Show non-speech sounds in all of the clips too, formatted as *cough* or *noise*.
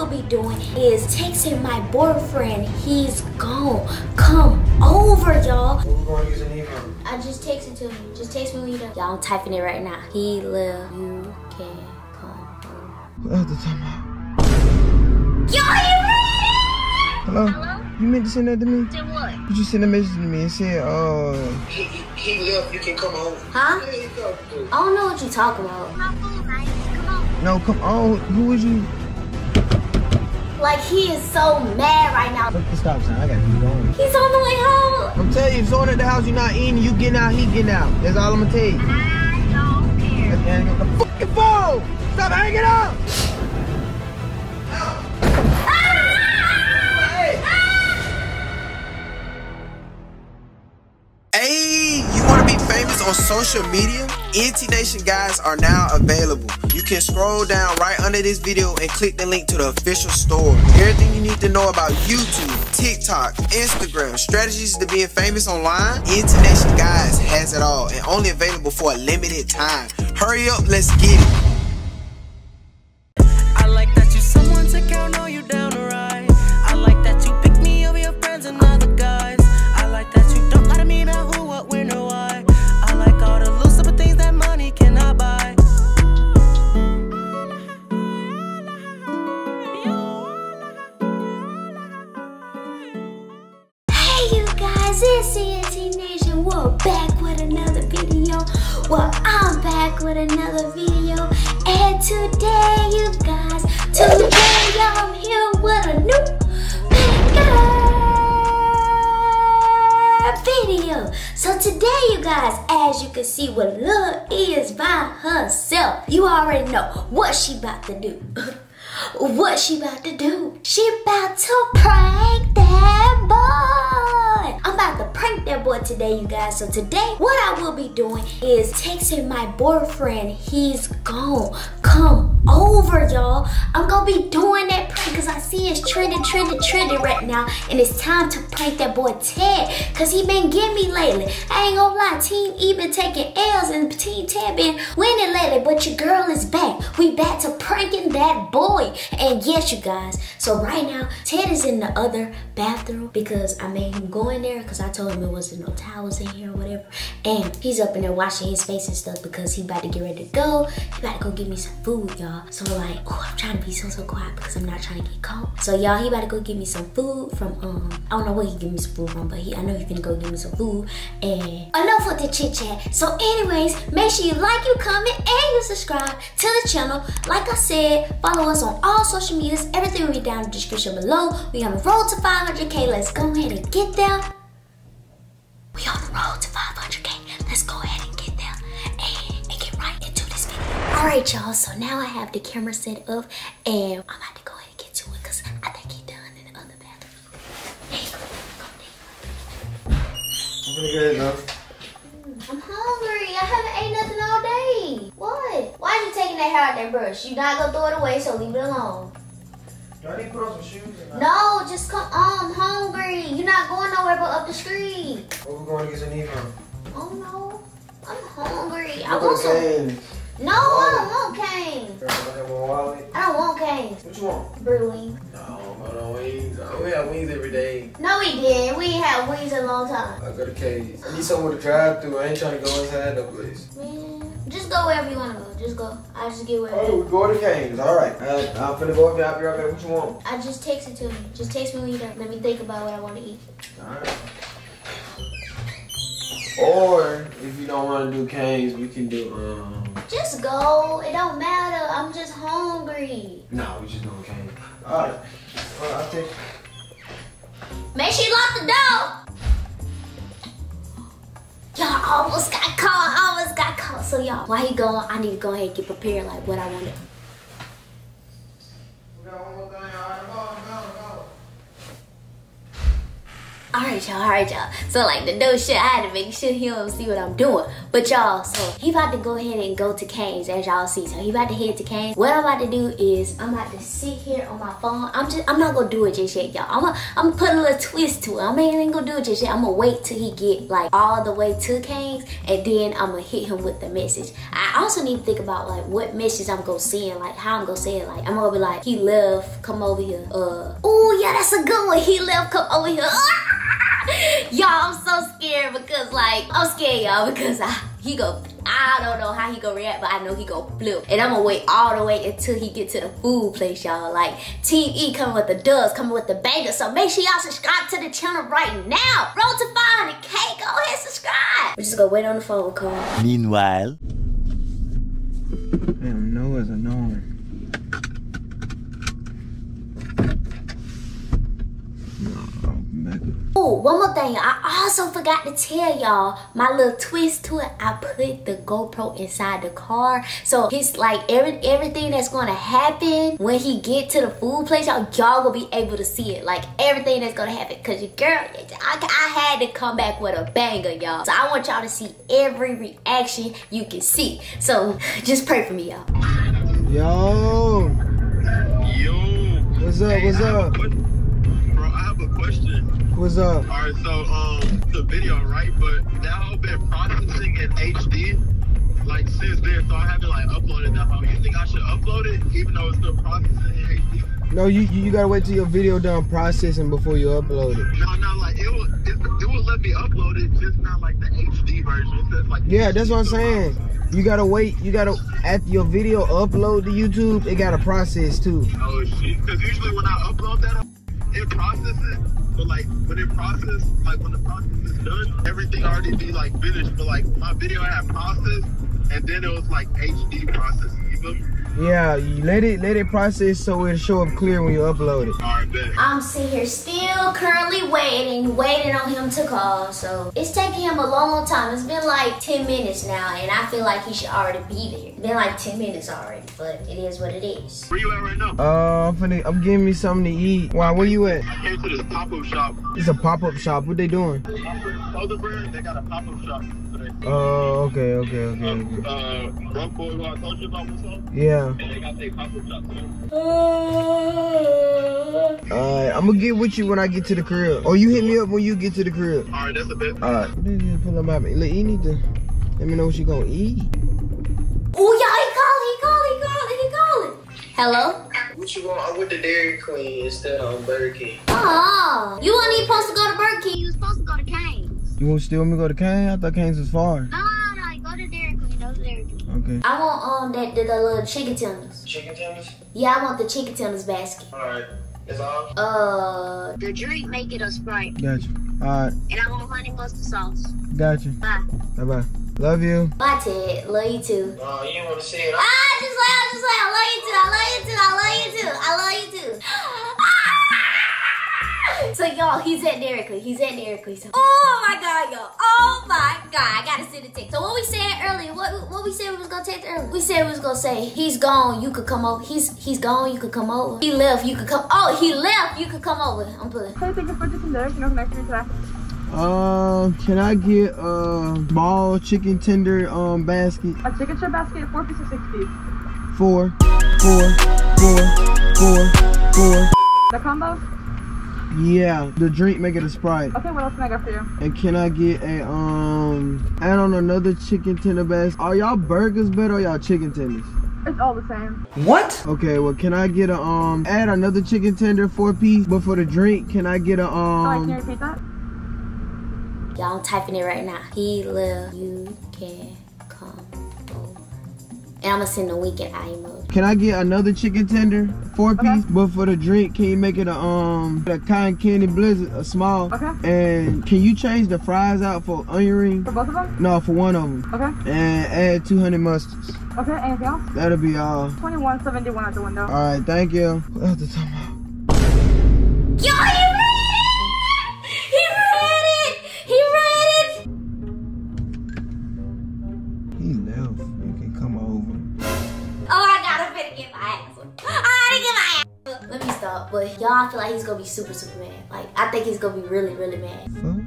will be doing is texting my boyfriend. He's gone. Come over, y'all. Where we going to use a knee from? I just texted to him. Just text me when you done. Y'all, I'm typing it right now. He left. You can come home. What else to talk about? Yo, he Hello? You meant to send that to me? Then what? You just sent a message to me and said, uh... He, he, he left. You can come home. Huh? Yeah, he talking to. I don't know what you're talking about. No, come on. Who is you? Like he is so mad right now. Look the stop sign. I gotta keep going. He's on the way home. I'm telling you, if someone at the house you're not in, you getting out, he getting out. That's all I'm gonna tell you. I don't care. Let's hang up the fucking phone! Stop hanging up! Hey, you want to be famous on social media? E&T Nation guys are now available. You can scroll down right under this video and click the link to the official store. Everything you need to know about YouTube, TikTok, Instagram, strategies to being famous online, E&T Nation guys has it all and only available for a limited time. Hurry up, let's get it. Today, you guys, as you can see, what Lil is by herself. You already know what she about to do. *laughs* What she about to do? She about to prank that boy. I'm about to prank that boy today, you guys. So today, what I will be doing is texting my boyfriend. He's gone. Come over, y'all. I'm gonna be doing that prank because I see it's trending, trending, trending right now. And it's time to prank that boy Ted. Cause he been getting me lately. I ain't gonna lie, Team E been taking L's and Team Ted been winning lately. But your girl is back. We back to pranking that boy. And yes, you guys. So right now, Ted is in the other bathroom because I made him go in there because I told him it wasn't no towels in here or whatever. And he's up in there washing his face and stuff because he about to get ready to go. He about to go get me some food, y'all. So like, oh, I'm trying to be so so quiet because I'm not trying to get caught. So y'all, he about to go get me some food from um, I don't know where he give me some food from, but he I know he finna go get me some food. And enough with the chit chat. So anyways, make sure you like, you comment, and you subscribe to the channel. Like I said, follow us on all social medias. Everything will be down in the description below. We on the road to 500k. Let's go ahead and get there. We on the road to 500k. Let's go ahead and get there and, and get right into this video. All right, y'all. So now I have the camera set up, and I'm about to go ahead and get to it because I think he done in the other bathroom. Hey, come on. I'm gonna get it. I'm hungry. I haven't ate nothing all day. What? Why are you taking that hair out that brush? You not gonna throw it away, so leave it alone. Do I need to put on some shoes? No, just come on. I'm hungry. You're not going nowhere but up the street. Where we going to get a knee from? Oh no. I'm hungry. I Look want at some. Cane's. No, I don't want Cane's. Girl, I have my. I don't want Cane's. What you want? Brewing. No, hold on, wings. Oh, we have wings every day. No, we did. We had wings a long time. I go to Katie's. I need somewhere to drive through. I ain't trying to go inside no place. Man, just go wherever you want to go. Just go. I just get wherever. Oh, we go to Cane's. All right. Uh, I'm finna go up there. I'll be right back. What you want? I just text it to me. Just text me when you're done. Let me think about what I want to eat. All right. Or if you don't want to do Cane's, we can do um. Just go. It don't matter. I'm just hungry. No, we just doing Cane's. All right. Well, I'll take. Make sure you lock the door. Y'all almost got caught. So y'all, while he going, I need to go ahead and get prepared like what I want to. We got one more thing. All right, go, go, go. Alright y'all, alright y'all. So like the dope shit, I had to make sure he don't see what I'm doing. But y'all, so he about to go ahead and go to Cane's as y'all see. So he about to head to Cane's. What I'm about to do is I'm about to sit here on my phone. I'm just I'm not gonna do it just yet, y'all. I'm gonna I'm gonna put a little twist to it. I'm ain't gonna do it just yet. I'm gonna wait till he get like all the way to Cane's and then I'm gonna hit him with the message. I also need to think about like what message I'm gonna send, like how I'm gonna say it. Like I'm gonna be like, he left, come over here. Uh, oh yeah, that's a good one. He left, come over here. *laughs* y'all, I'm so scared because like I'm scared, y'all, because I he go. I don't know how he gonna react, but I know he gonna flip. And I'm gonna wait all the way until he get to the food place, y'all. Like Team E coming with the dubs, coming with the bangers. So make sure y'all subscribe to the channel right now. Roll to 500k. Go ahead, subscribe. We're just gonna wait on the phone call. Meanwhile. Damn, Noah's annoying. No, Oh, one more thing. I also forgot to tell y'all my little twist to it. I put the GoPro inside the car. So it's like every everything that's gonna happen when he get to the food place, y'all y'all gonna be able to see it. Like everything that's gonna happen. Cause your girl, I, I had to come back with a banger, y'all. So I want y'all to see every reaction you can see. So *laughs* just pray for me, y'all. Yo, Yo. what's up? Hey, What's I have up? que- Bro, I have a question. What's up? All right, so um, the video, right? But that whole been processing in HD, like since then, so I haven't like uploaded that whole. You think I should upload it, even though it's still processing in HD? No, you you gotta wait till your video done processing before you upload it. No, no, like it will, it, it will let me upload it, just not like the HD version. It says like. Yeah, that's what I'm saying. You gotta wait. You gotta after your video upload to YouTube, it gotta process too. Oh shit! Because usually when I upload that, it processes. But like when it process, like when the process is done, everything already be like finished. But like my video I had processed, and then it was like HD processing. You me? Yeah, you let it let it process so it'll show up clear when you upload it. All right. I'm sitting here still currently waiting, waiting on him to call. So it's taking him a long time. It's been like 10 minutes now, and I feel like he should already be there. It's been like 10 minutes already, but it is what it is. Where you at right now? Uh, I'm finna, I'm getting me something to eat. Why? Where you at? I came to this pop-up shop. It's a pop up shop. What they doing? Other brand, they got a pop-up shop today. Oh, okay, okay, okay, okay. Uh, Rock Boy, who I told you about what's up? Yeah. And they got their pop-up shop today. Alright, I'm gonna get with you when I get to the crib. Or you hit me up when you get to the crib. All right, that's a bet. Alright. Pull up my. Look, you need to let me know what you gonna eat. Oh, y'all, he calling, he calling, he calling, he calling. Hello? What you want? I went to Dairy Queen instead of Burger King. Oh, you weren't even supposed to go to Burger King. You was supposed to go to Cane's. You want still want me to go to Cane? I thought Cane's was far. No, no, no, go to Dairy Queen. Go to Dairy Queen. Okay. I want um that the, the little chicken tenders. Chicken tenders? Yeah, I want the chicken tenders basket. Alright. That's all? Uh, the drink make it a Sprite, Got you. Alright. and I want honey mustard sauce. Got you. Bye. Bye bye. Love you. Bye, Ted. Love you too. No, you didn't want to say it. Ah, just like, I just like, I love you too. I love you too. I love you too. I love you too. *laughs* So y'all, he's at Dairy He's at Dairy So, oh my god, y'all. Oh my god, I gotta send a text. So what we said earlier, what what we said we was gonna text earlier. We said we was gonna say he's gone, you could come over. He's he's gone, you could come over. He left, you could come. Oh, he left, you could come over. I'm pulling. Hey, thank you for purchasing there. Can you connect me to that? Um, can I get a ball chicken tender um basket? A chicken strip basket, four pieces, six piece. Four, four, four, four, four. The combo? Yeah, the drink make it a sprite. Okay, what else can I get for you? And can I get a um add on another chicken tender basket? Are y'all burgers better or y'all chicken tenders? It's all the same. What? Okay, well can I get a um add another chicken tender four piece, but for the drink can I get a um... Sorry, can you repeat that? Y'all, I'm typing it right now. He left, you can come over. And I'm gonna send the weekend eye emoji. can I get another chicken tender four Okay. piece, but for the drink can you make it a um a cotton candy blizzard a small? Okay. And can you change the fries out for onion ring? For both of them? No, for one of them. Okay. And add 200 mustards. Okay, anything else? That'll be all. 2171 at the window. All right, thank you. What else to talk about? Yo, he Let. But y'all, I feel like he's gonna be super, super mad. Like, I think he's gonna be really, really mad. Fuck.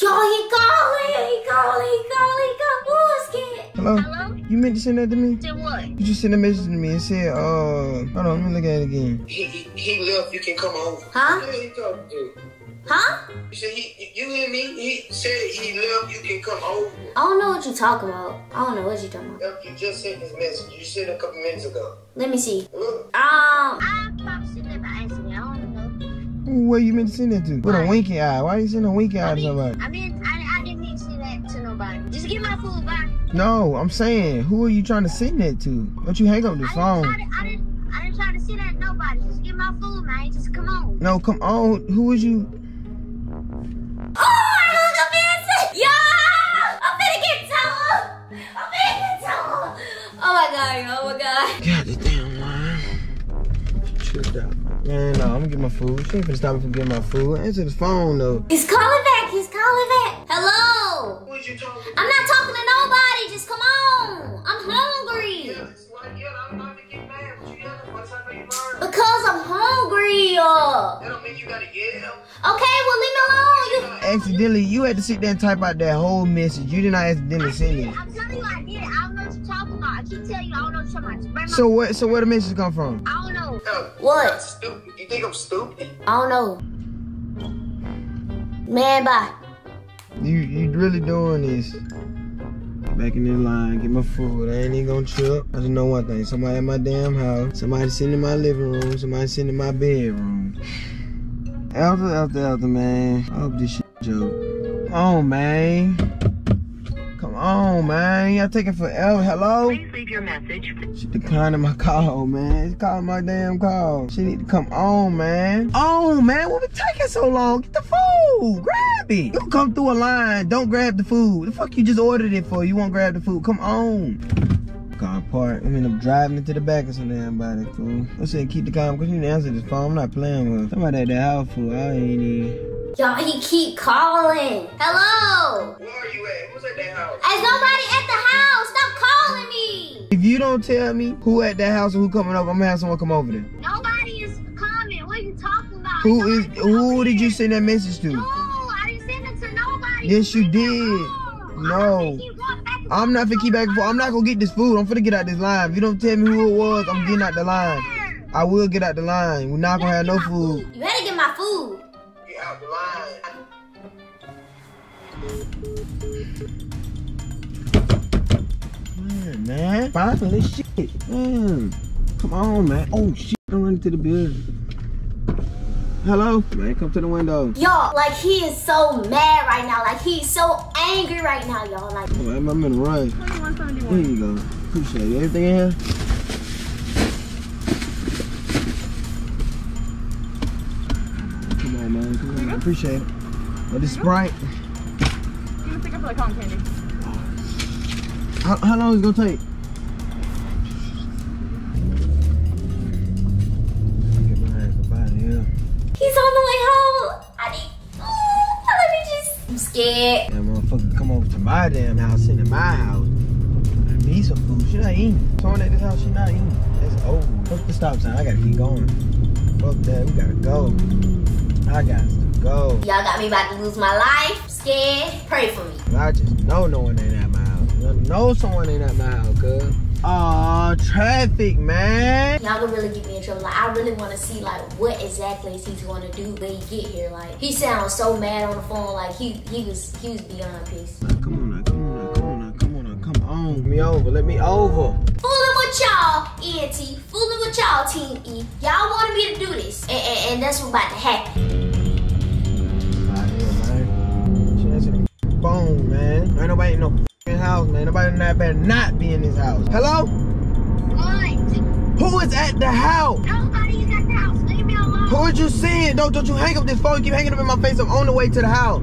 Yo, he calling! He calling! He calling! He calling! I'm scared. Hello? Hello? You meant to send that to me? Did what? You just sent a message to me and said, uh, hold on, let me look at it again. He, he, he left. You can come over. Huh? Who he talking to? Huh? You said he, you hear me? He said he left. You can come over. I don't know what you're talking about. I don't know what you're talking about. You just sent this message. You sent it a couple minutes ago. Let me see. Look. Um, I probably sent it by accident. I don't know. Where you meant to send it to? With a winky eye. Why you sending a winky eye I to somebody? I mean, I, I didn't mean to send that to nobody. Just get my food back. No, I'm saying, who are you trying to send that to? Don't you hang up the I phone? didn't, I, didn't, I, didn't, I didn't try to send that to nobody. Just get my food, man. Just come on. No, come on. Who is you? Oh, I hung up Vincent! Yo! I'm finna get told! I'm finna get told! Oh my god, oh my god. God damn, man. Tripped out. Man, no, I'm gonna get my food. She ain't finna stop me from getting my food. Answer the phone, though. He's calling back, he's calling back. Hello? Who is you talking? I'm not talking to nobody, just come on. I'm hungry. It's like, yeah, I'm not gonna get mad. What you yelling for? It's like, you. Because I'm hungry. Uh. That don't mean you gotta yell. Okay, well leave me alone. You Accidentally, you had to sit there and type out that whole message. You did not accidentally send it. You're talking. I you, I don't know what you're talking about. Just bring my So what? So where the message come from? I don't know. No, What? Stupid. You think I'm stupid? I don't know. Man, bye. You you really doing this? Back in the line, get my food. I ain't even gonna trip. I just know one thing. Somebody in my damn house. Somebody sitting in my living room. Somebody sitting in my bedroom. Ethel, Ethel, Ethel, man. I hope this shit joke. Oh, man. On, man. Y'all taking forever. Hello? Please leave your message. She declining my call, man. She calling my damn call. She need to come on, man. Oh, man. What been taking so long? Get the food. Grab it. You come through a line. Don't grab the food. The fuck you just ordered it for? You won't grab the food. Come on. Car park. I'm end up driving into the back of some damn body, fool. I said keep the car because you need to answer this phone. I'm not playing with. Somebody at the house, fool. I ain't even. Y'all, he keep calling. Hello? Where are you at? Who's at that house? There's nobody at the house. Stop calling me. If you don't tell me who at that house or who coming over, I'm gonna have someone come over there. Nobody is coming. What are you talking about? Who is? Nobody's Who did you send that message to? No, I didn't send it to nobody. Yes, you Leave me did. alone. No. I'm gonna keep going back and I'm not finna keep back and forth. I'm not gonna get this food. I'm finna get out this line. If you don't tell me who it was, I'm getting out the line. I will get out the line. We're not gonna have no food. You better get my food. Get out the line. Man, man. Finally, shit. Man. Come on, man. Oh, shit. I'm running to the building. Hello? Man, come to the window. Y'all, like he is so mad right now. Like he's so angry right now, y'all. Like, Oh, I'm, I'm in a rush. 2171. Here you go. Appreciate it. Everything in here? Come on, man. Come on. Appreciate it. Oh, this Sprite. You can pick up like cotton candy. How, how long is it gonna take? Get my ass out of here. he's on the way home. I need. Oh, let me just. I'm scared. Come over to my damn house, into my house. I need some food. She not eating. Someone at this house, she not eating. That's over. Fuck the stop sign. I gotta keep going. Fuck that. We gotta go. I got to go. Y'all got me about to lose my life. Scared. Pray for me. I just know no one ain't at my house. I know someone ain't at my house, cuz. Aw, traffic, man. Y'all gonna really get me in trouble. Like, I really want to see like what exactly is he going to do when he get here. Like, he sounds so mad on the phone. Like he he was he was beyond peace. Come on now, come on now, come on now, come on now, come on. Let me over, let me over. Fooling with y'all, E&T. Fooling with y'all, Team E. Y'all wanted me to do this, and, and, and that's what's about to happen. Out man. She answered the phone, man. Ain't nobody f***ing house, man. Nobody not better not be in this house. Hello? What? Who is at the house? Nobody is at the house. Leave me alone. Who is you seeing? Don't don't you hang up this phone. You keep hanging up in my face. I'm on the way to the house.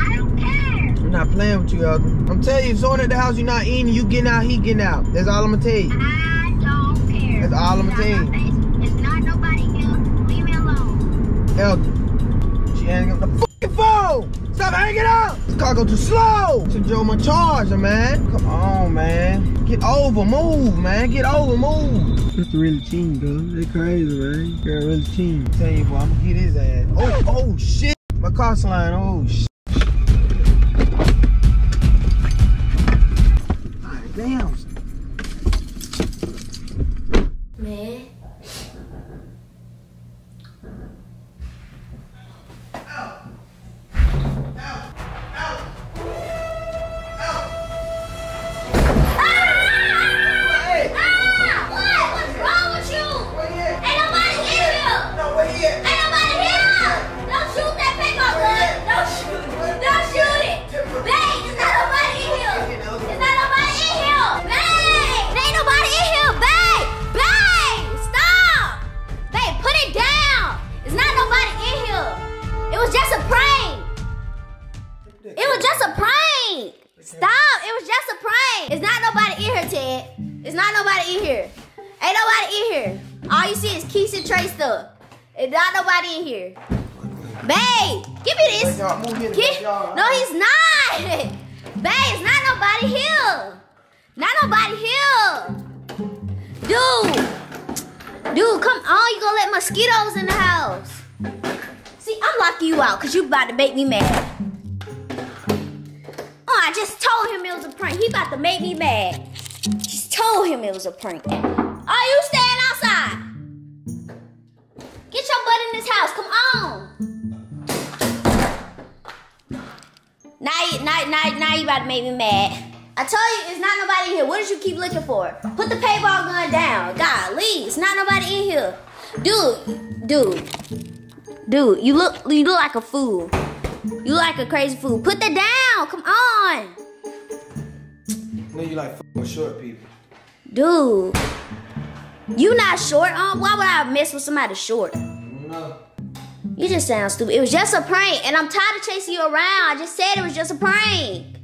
I don't care. I'm not playing with you, Ethel. I'm telling you, if someone at the house, you're not eating, you getting out, he getting out. That's all I'm gonna tell you. I don't care. That's all I'ma tell you. It's not nobody here. Leave me alone. Ethel. She hanging up the fucking phone. Stop hanging up. Car go too slow. Send Joe my charger, man. Come on, man. Get over, move, man. Get over, move. That's really cheating, girl. They crazy, man. Girl really cheating. Tell you, boy, I'm gonna get his ass. Oh, oh, shit. My car slide. Oh, shit. Y'all move here, Ke- y'all. no, he's not. *laughs* Babe, it's not nobody here. Not nobody here. Dude. Dude, come on. You gonna let mosquitoes in the house. See, I'm locking you out because you about to make me mad. Oh, I just told him it was a prank. He about to make me mad. Just told him it was a prank. Are you staying outside? Get your butt in this house. Come on. Now, you, now, now, now you about to make me mad. I told you it's not nobody in here. What did you keep looking for? Put the paintball gun down. Golly, it's not nobody in here. Dude, dude, dude, you look, you look like a fool. You like a crazy fool. Put that down. Come on, know you like fucking short people. dude. You not short, um? Why would I mess with somebody short? No. You just sound stupid. It was just a prank, and I'm tired of chasing you around. I just said it was just a prank.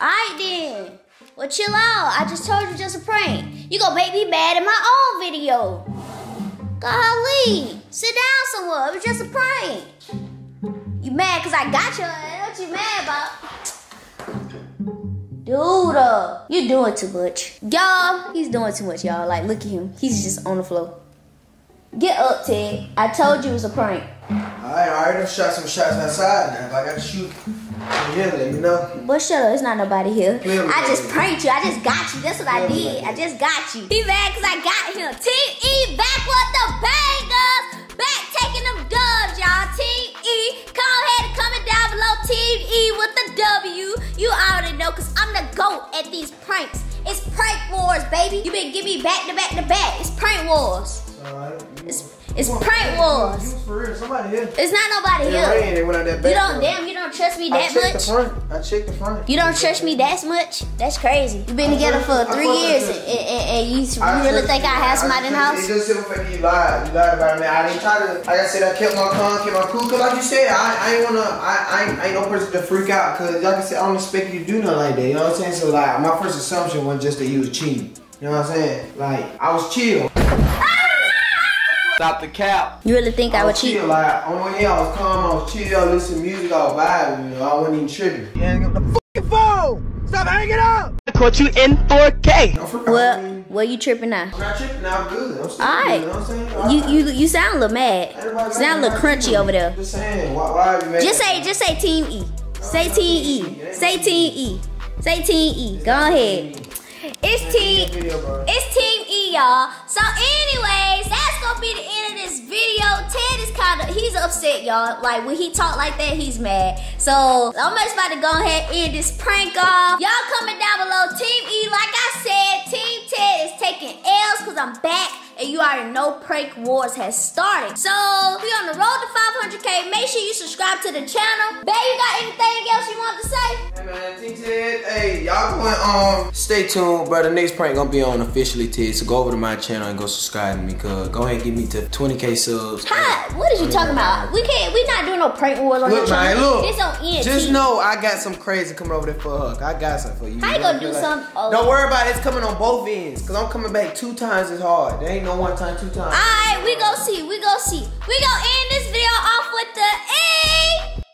Alright then. Well, chill out. I just told you just a prank. You gonna make me mad in my own video. Golly. Sit down somewhere. It was just a prank. You mad because I got you? What you mad about? Dude, uh, you doing too much. Y'all, he's doing too much, y'all. Like, look at him. He's just on the floor. Get up, Ted. I told you it was a prank. Alright, I already shot some shots outside now. If I got to shoot, yeah, let me know. But shut up, it's not nobody here. Clearly. I just pranked you. I just got you. That's what I did. I just got you. He mad because I got him. Team E back with the bangers. Back taking them dubs, y'all. Team E, go ahead and comment down below. Team E with the W. You already know because I'm the GOAT at these pranks. It's prank wars, baby. You been give me back to back to back. It's prank wars. It's, it's prank wars. You for real, somebody here. It's not nobody It here. they went out that back You don't, door. damn, you don't trust me that checked much? the front. I checked the front. You don't trust me that much? That's crazy. You've been together for I three years and, you. and, and you, I really think you. I have somebody in the house? you. It's just simple fact you lied. You lied about it. I didn't try to, like I said, I kept my calm, kept my cool. Cause like you said, I, I ain't wanna, I, I, ain't, I ain't no person to freak out. Cause like I said, I don't expect you to do nothing like that. You know what I'm saying? So like, my first assumption was just that you was cheating. You know what I'm saying? Like, I was chill. Stop the cap. You really think I would was cheat? chill. Like, on one I was calm, I was chill, listen to music, I was vibing. You know, I wasn't even tripping. Hang up the fucking phone. Stop hanging up. I caught you in 4K. No, for Well, mean, well, you tripping now? I'm not tripping. I'm good. I'm still Alright. good. You know what I'm saying? You you you sound a little mad. Everybody You sound a little like crunchy over there. Just saying, why, why are you mad? Just say just say Team E. Say Team E. Say Team E. Say Team E. Go ahead. It's Team. Video. It's Team E, y'all. So, anyways, that's gonna be the end of this video. Ted is kind of he's upset, y'all. Like when he talk like that, he's mad. So I'm just about to go ahead and end this prank off. Y'all comment down below. Team E, like I said, Team Ted is taking L's because I'm back. You already know Prank Wars has started. So, we on the road to 500k. Make sure you subscribe to the channel. Babe, you got anything else you want to say? Hey man, T Ted, hey, y'all going um stay tuned, bro. The next prank gonna be on officially Ted. So go over to my channel and go subscribe to me, cuz go ahead and get me to 20k subs. Hi, what is you talking about? We can't. We not doing no prank wars on Look, your man, channel. look. This on E&T. Just know I got some crazy coming over there for her. I got something for you. How you gonna do feel something-. Don't worry about it. It's coming on both ends. Cause I'm coming back two times as hard. There ain't no one time, two times. Alright, we go see. We go see. We gonna end this video off with the E.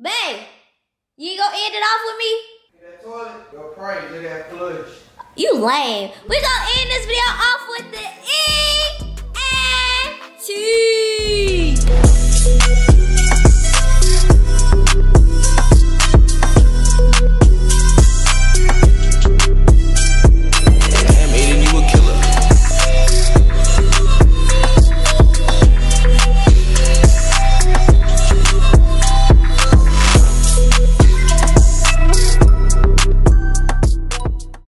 Babe, you gonna end it off with me? That toilet, yo, prank, look at that flush. You lame. We gonna end this video off with the E and T.